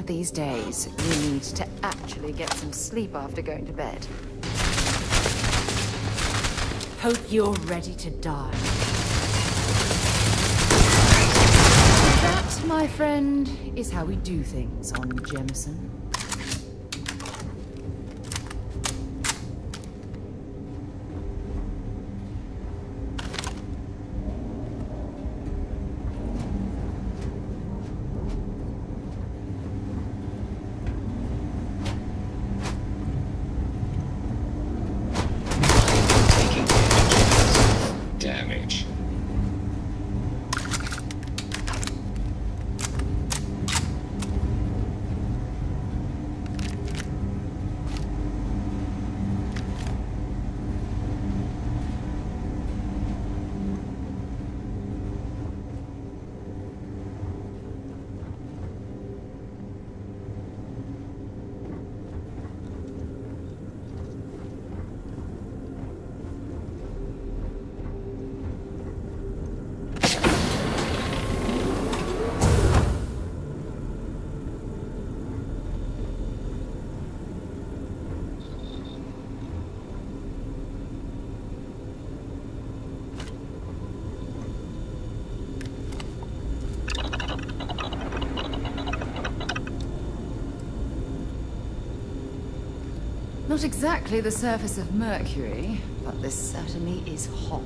of these days, you need to actually get some sleep after going to bed. Hope you're ready to die. That, my friend, is how we do things on Jemison. Not exactly the surface of Mercury, but this certainly is hot.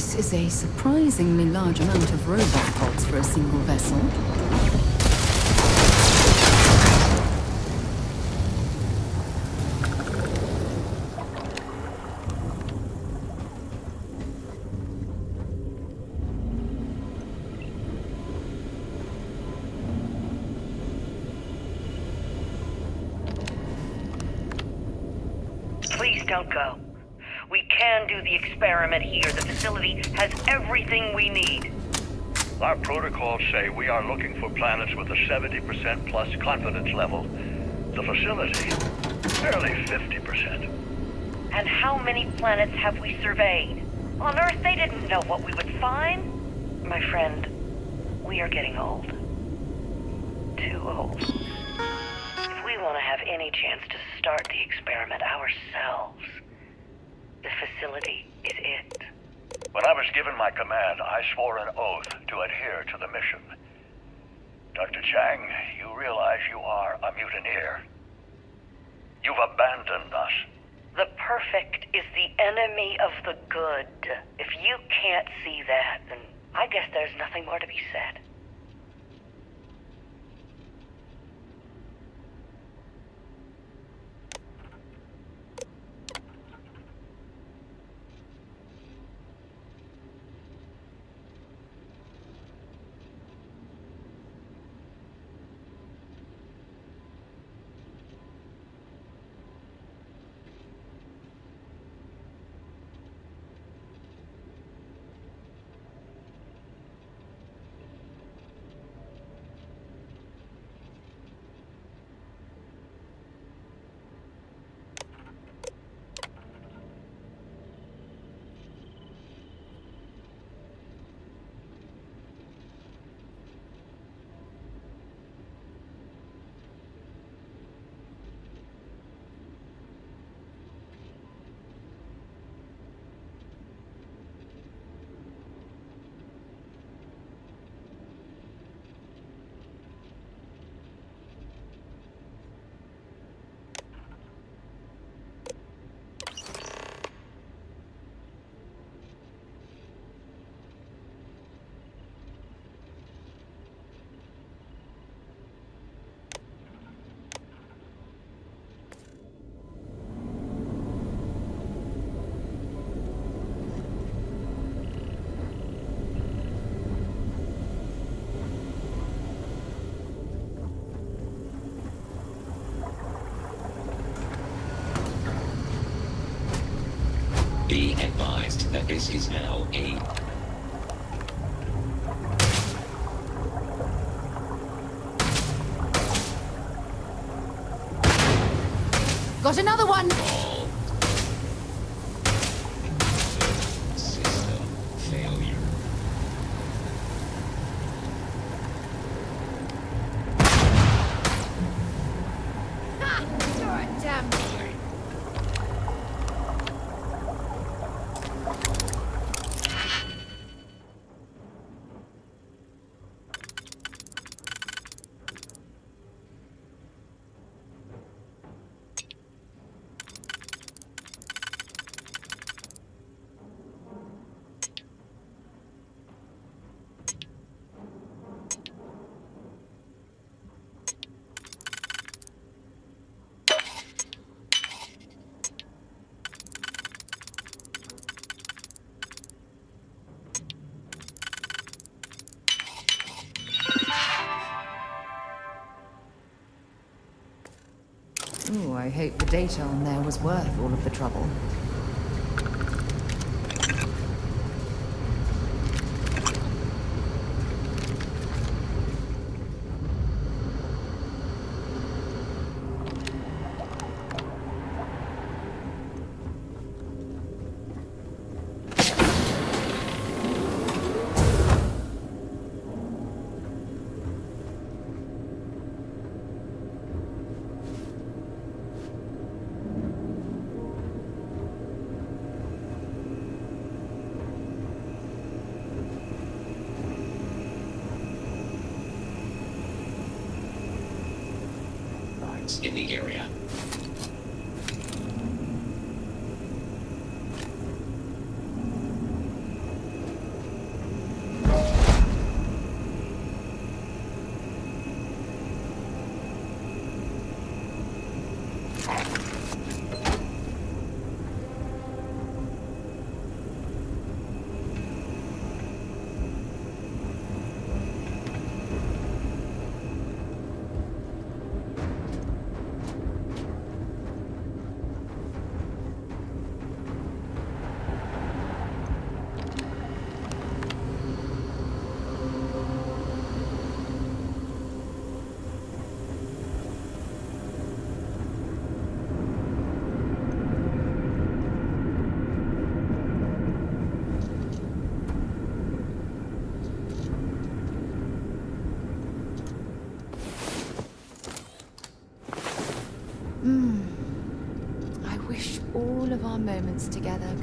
This is a surprisingly large amount of robot pods for a single vessel. Please don't go. We can do the experiment here. The facility has everything we need. Our protocols say we are looking for planets with a 70% plus confidence level. The facility, barely 50%. And how many planets have we surveyed? On Earth, they didn't know what we would find. My friend, we are getting old. Too old. If we want to have any chance to start the experiment ourselves, the facility is it. When I was given my command, I swore an oath to adhere to the mission. Dr. Chang, you realize you are a mutineer. You've abandoned us. The perfect is the enemy of the good. If you can't see that, then I guess there's nothing more to be said. Be advised that this is now a Got another one! I hope the data on there was worth all of the trouble. In the area. Mm. I wish all of our moments together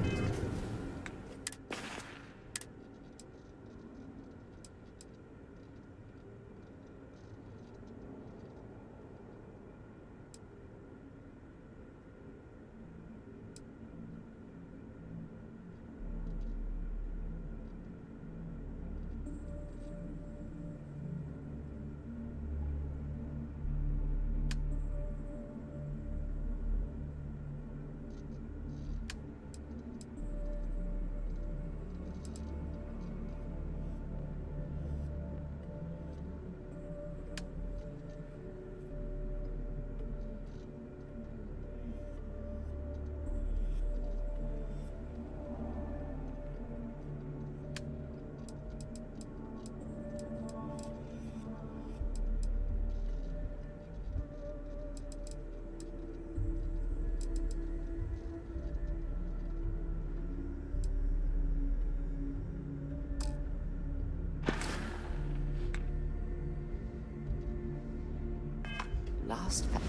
last forever.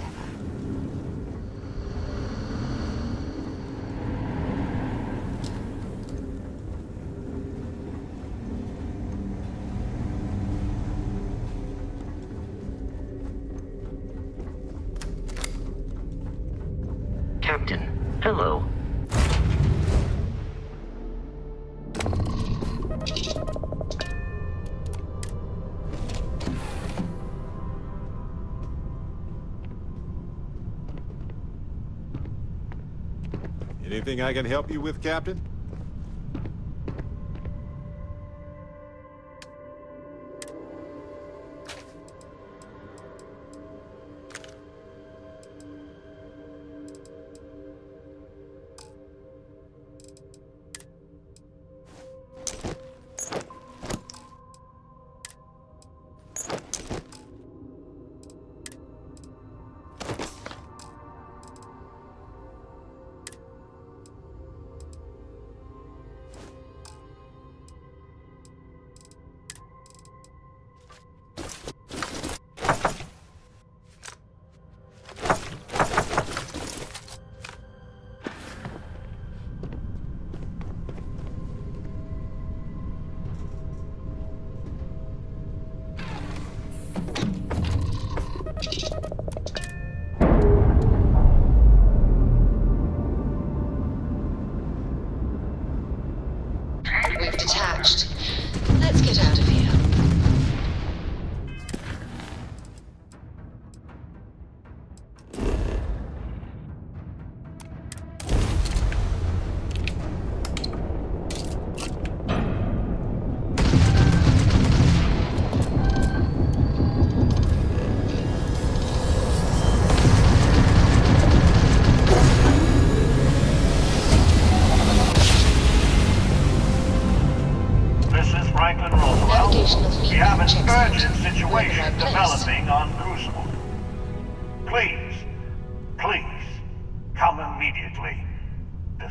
Captain, hello. Anything I can help you with, Captain?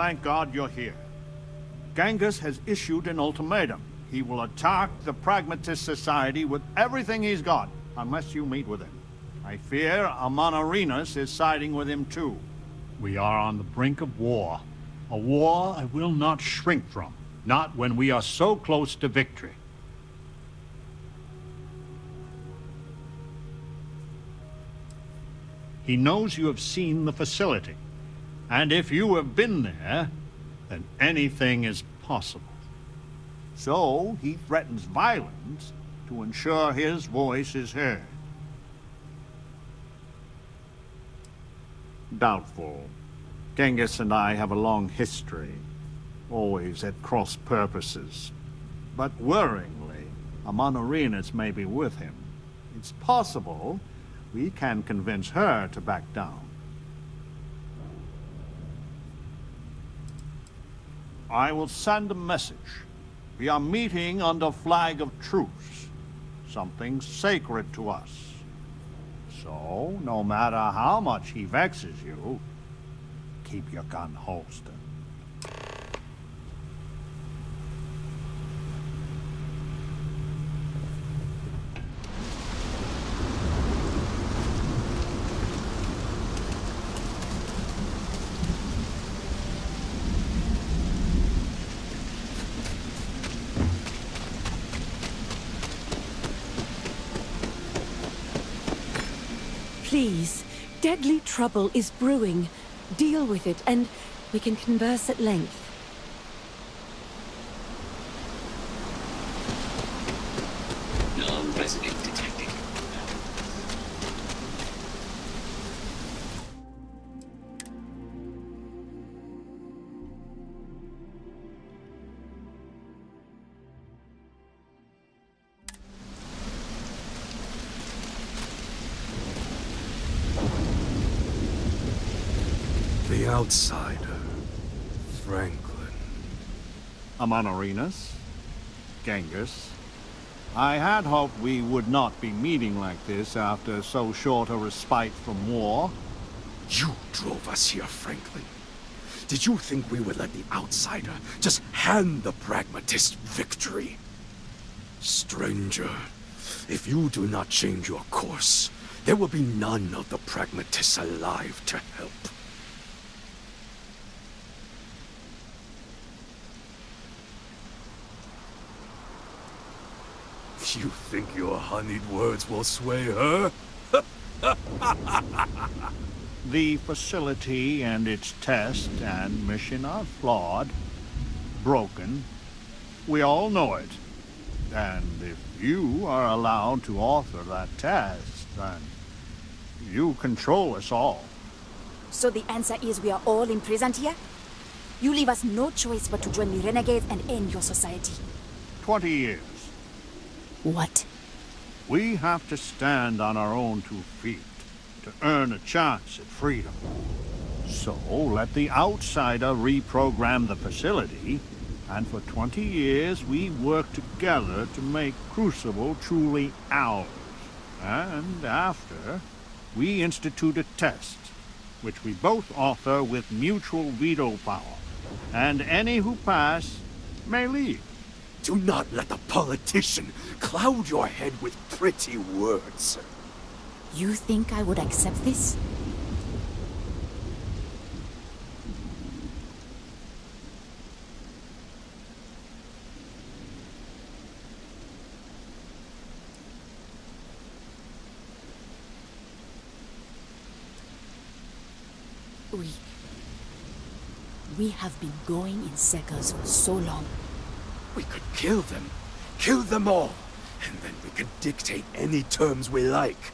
Thank God you're here. Genghis has issued an ultimatum. He will attack the Pragmatist Society with everything he's got, unless you meet with him. I fear Amanirenas is siding with him too. We are on the brink of war. A war I will not shrink from, not when we are so close to victory. He knows you have seen the facility. And if you have been there, then anything is possible. So he threatens violence to ensure his voice is heard. Doubtful. Genghis and I have a long history, always at cross purposes. But worryingly, Amanirenas may be with him. It's possible we can convince her to back down. I will send a message. We are meeting under flag of truce, something sacred to us. So, no matter how much he vexes you, keep your gun holstered. Please, deadly trouble is brewing. Deal with it, and we can converse at length. Outsider. Franklin. Amanirenas, Genghis. I had hoped we would not be meeting like this after so short a respite from war. You drove us here, Franklin. Did you think we would let the outsider just hand the pragmatist victory? Stranger, if you do not change your course, there will be none of the pragmatists alive to help. You think your honeyed words will sway her? The facility and its test and mission are flawed, broken. We all know it. And if you are allowed to author that test, then you control us all. So the answer is we are all imprisoned here? You leave us no choice but to join the renegades and end your society. Twenty years. What? We have to stand on our own two feet to earn a chance at freedom. So let the outsider reprogram the facility, and for 20 years we work together to make Crucible truly ours. And after, we institute a test, which we both author with mutual veto power. And any who pass may leave. Do not let the politician cloud your head with pretty words. You think I would accept this? We... We have been going in circles for so long. We could kill them. Kill them all. And then we could dictate any terms we like.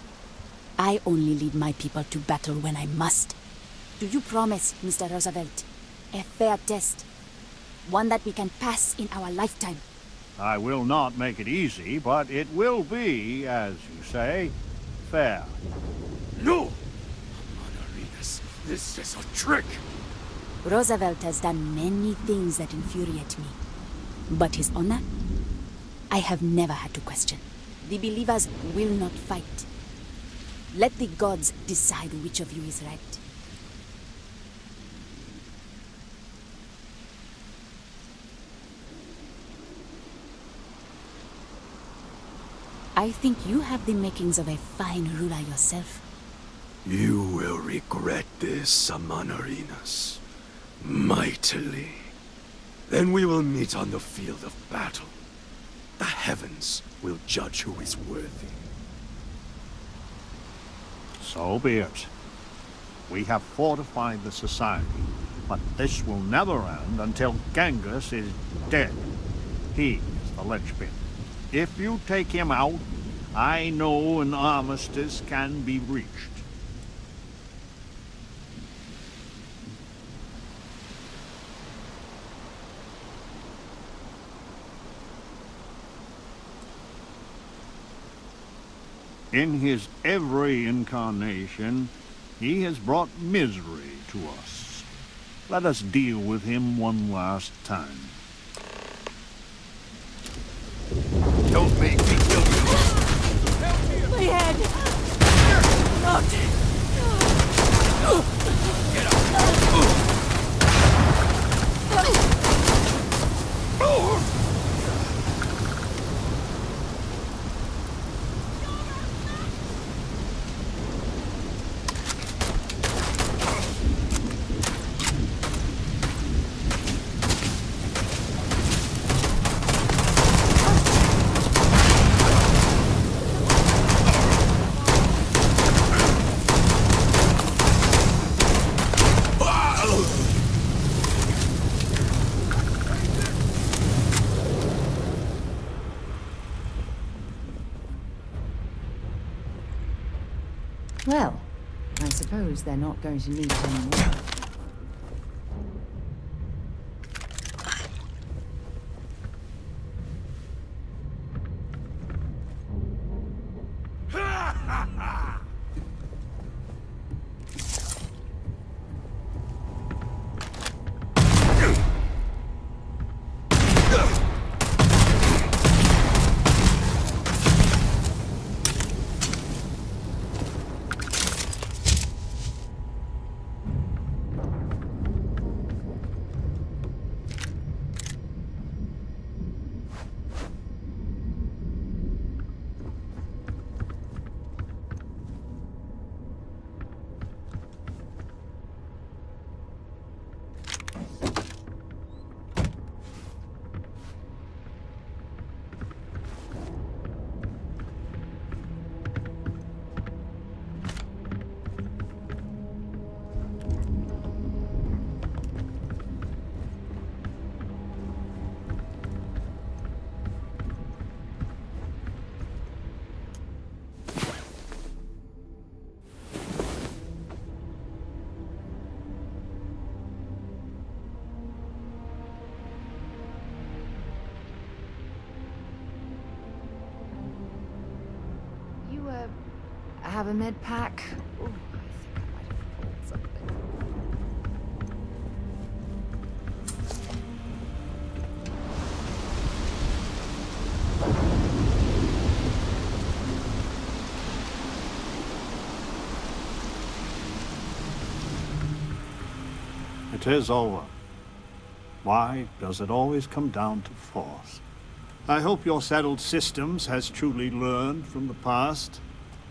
I only lead my people to battle when I must. Do you promise, Mr. Roosevelt, a fair test? One that we can pass in our lifetime? I will not make it easy, but it will be, as you say, fair. No! Arenas, this is a trick! Roosevelt has done many things that infuriate me. But his honor? I have never had to question. The believers will not fight. Let the gods decide which of you is right. I think you have the makings of a fine ruler yourself. You will regret this, Amanirenas. Mightily. Then we will meet on the field of battle. The heavens will judge who is worthy. So be it. We have fortified the society, but this will never end until Genghis is dead. He is the linchpin. If you take him out, I know an armistice can be reached. In his every incarnation, he has brought misery to us. Let us deal with him one last time. Don't make me kill you! My head! Not! Get up! Well, I suppose they're not going to need anymore. Have a med pack? Ooh, I I might have pulled something. It is over. Why does it always come down to force? I hope your Settled Systems has truly learned from the past.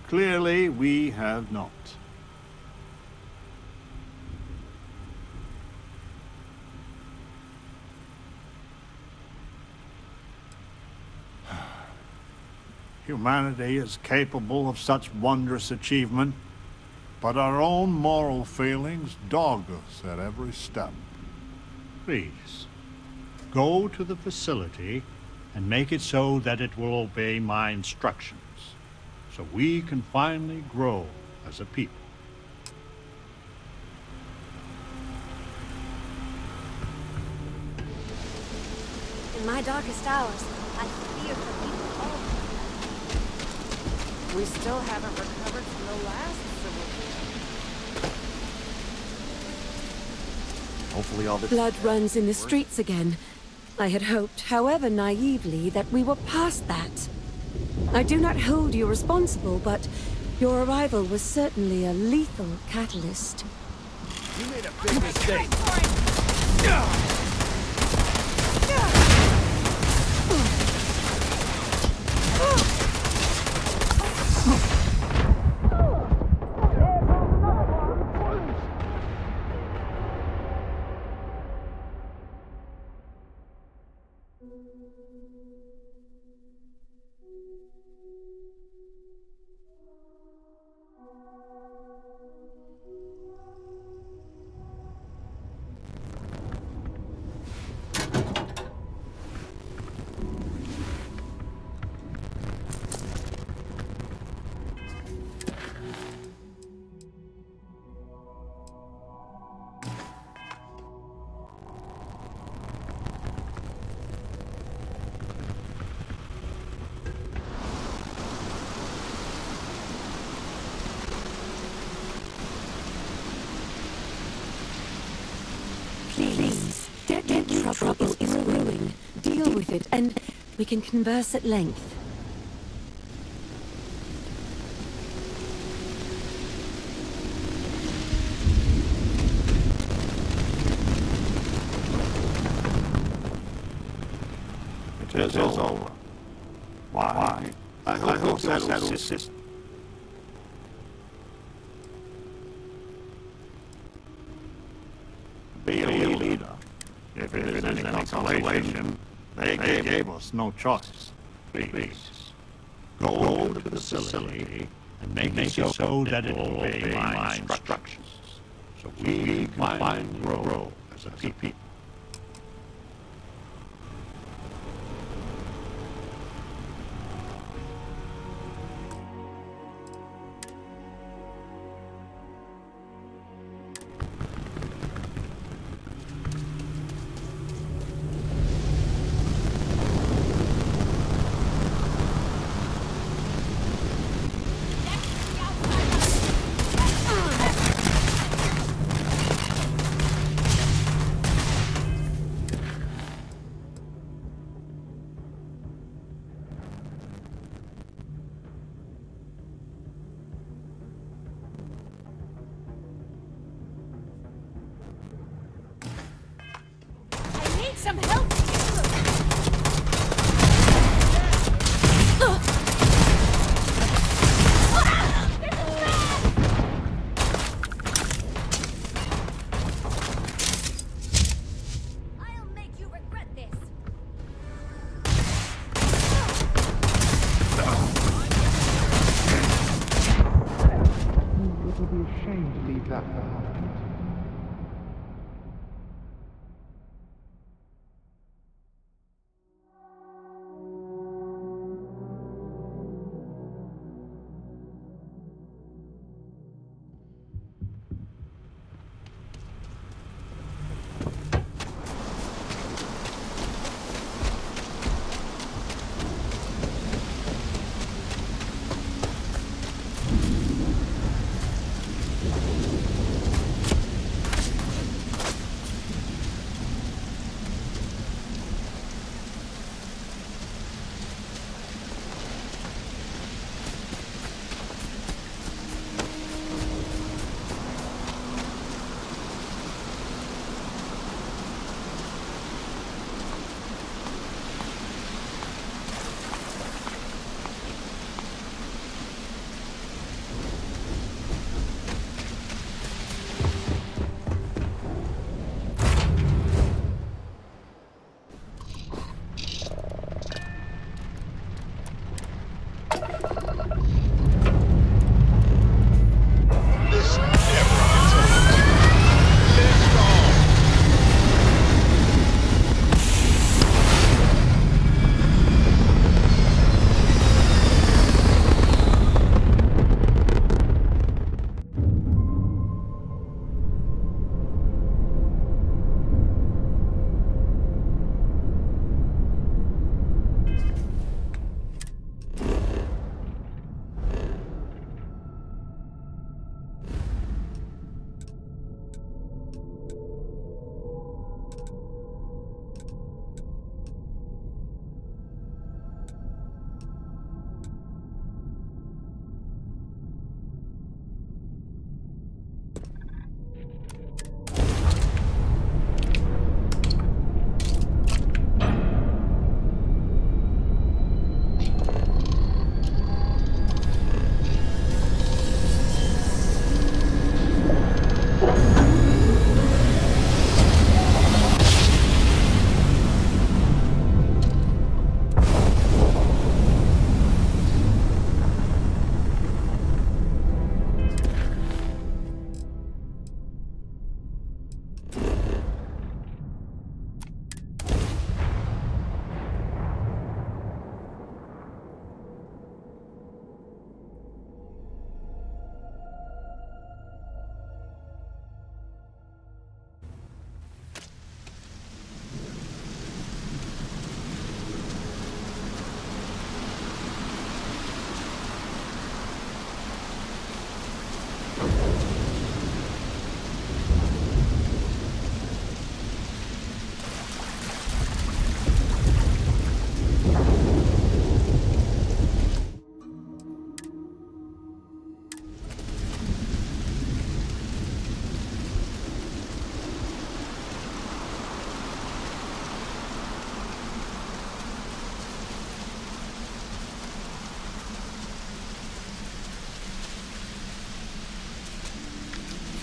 Clearly, we have not. Humanity is capable of such wondrous achievement, but our own moral failings dog us at every step. Please, go to the facility and make it so that it will obey my instructions, so we can finally grow as a people. In my darkest hours, I fear for people all We still haven't recovered from the last civil Hopefully all this... Blood runs in the streets again. I had hoped, however naively, that we were past that. I do not hold you responsible, but your arrival was certainly a lethal catalyst. You made a big mistake. With it, and we can converse at length. It is over. Why? I hope, I hope that Settled Systems. Be a leader. If it is any consolation, they gave us no choice. Please, go over to the facility and make it so that it obey my instructions, so we can find grow as a people.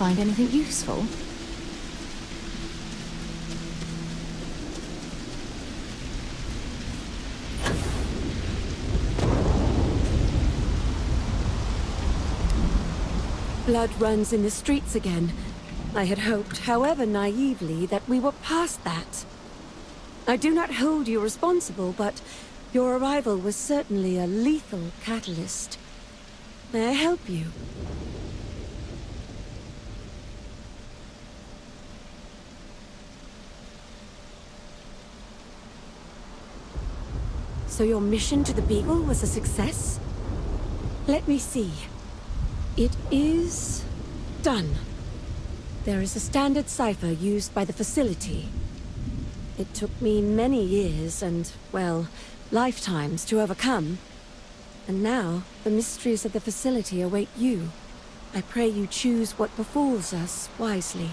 Find anything useful? Blood runs in the streets again. I had hoped, however naively, that we were past that. I do not hold you responsible, but your arrival was certainly a lethal catalyst. May I help you? So your mission to the Beagle was a success? Let me see. It is... done. There is a standard cipher used by the facility. It took me many years and, well, lifetimes to overcome. And now, the mysteries of the facility await you. I pray you choose what befalls us wisely.